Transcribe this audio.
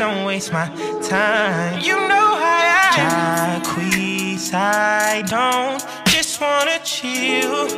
don't waste my time. You know how I Jacquees, I don't just wanna chill